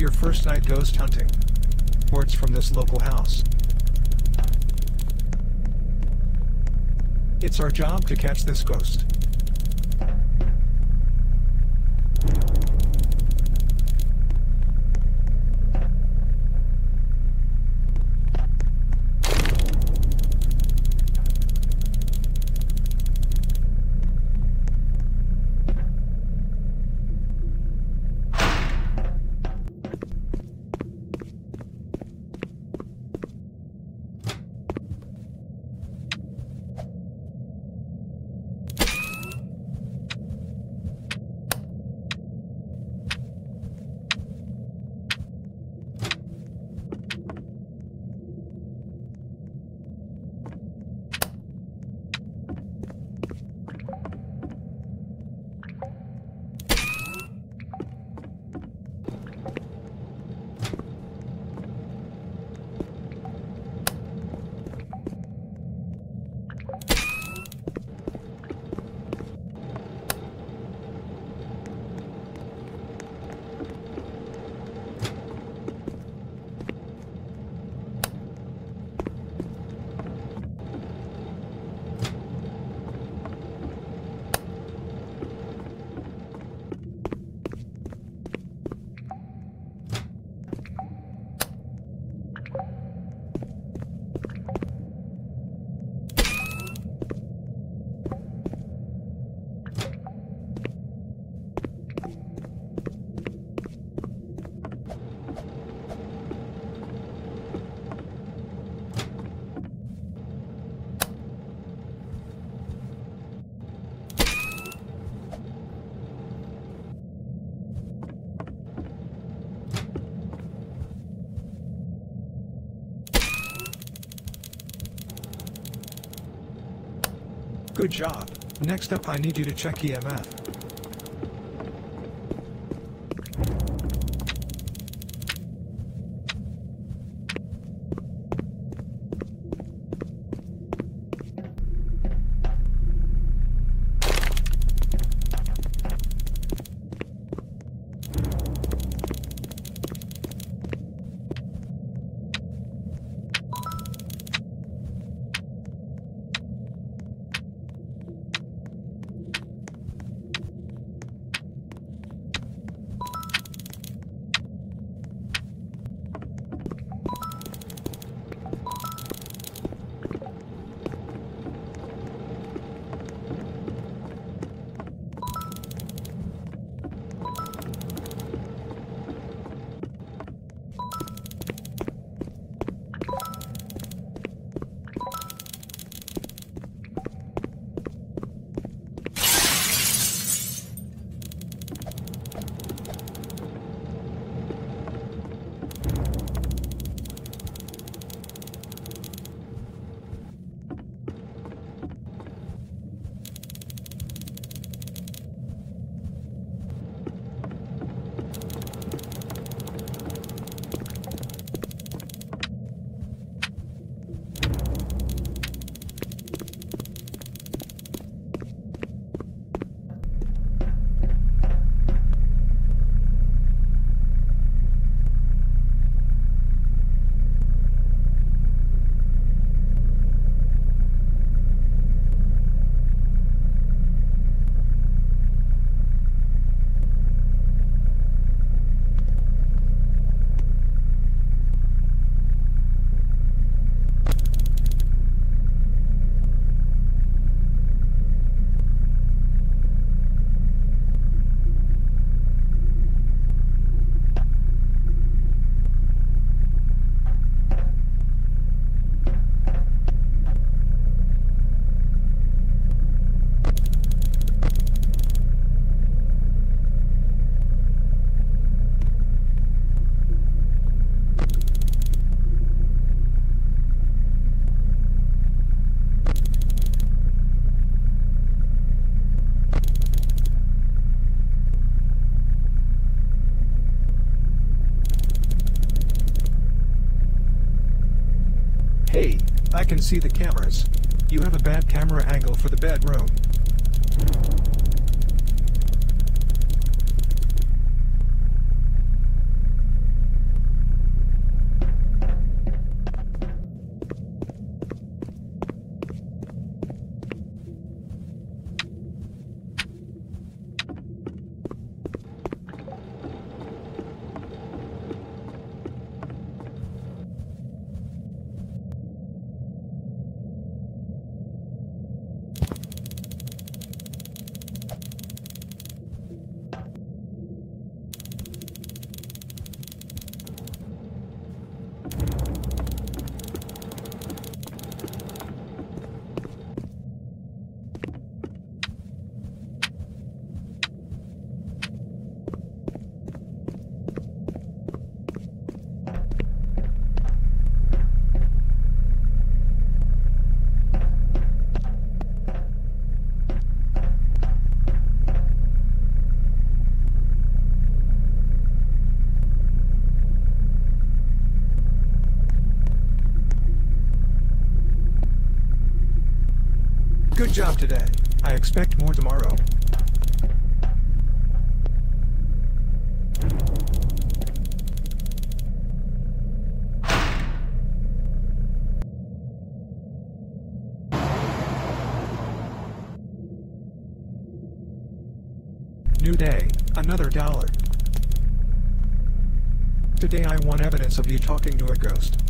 Your first night ghost hunting. Reports from this local house. It's our job to catch this ghost. Good job. Next up I need you to check EMF. Can see the cameras. You have a bad camera angle for the bedroom. Good job today. I expect more tomorrow. New day, another dollar. Today I want evidence of you talking to a ghost.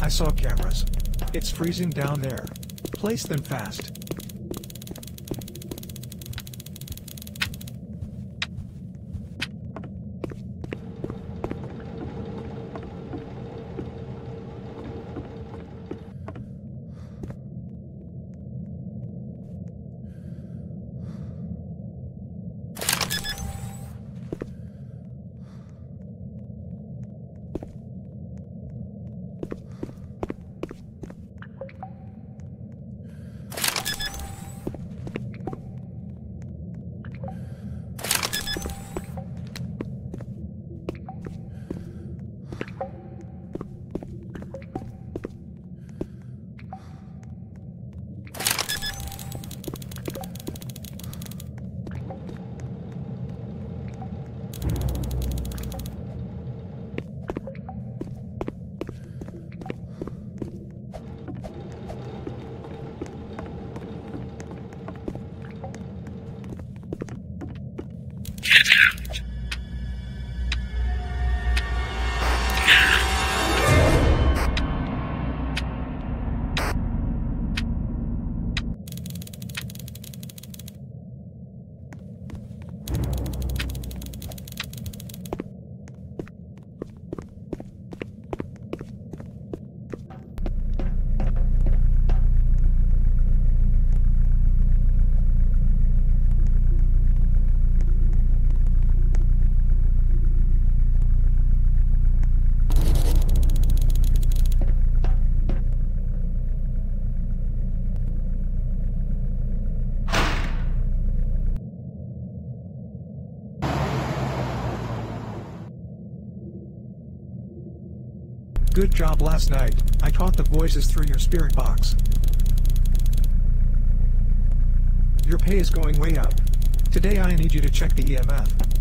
I saw cameras. It's freezing down there. Place them fast. Good job last night. I caught the voices through your spirit box. Your pay is going way up. Today I need you to check the EMF.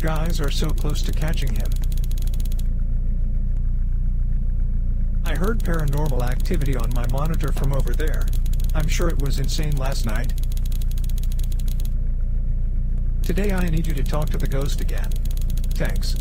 Guys are so close to catching him. I heard paranormal activity on my monitor from over there. I'm sure it was insane last night. Today I need you to talk to the ghost again. Thanks.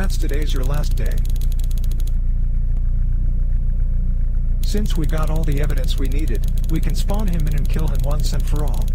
Congrats, today's your last day. Since we got all the evidence we needed, we can spawn him in and kill him once and for all.